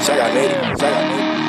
Saganeri, Saganeri.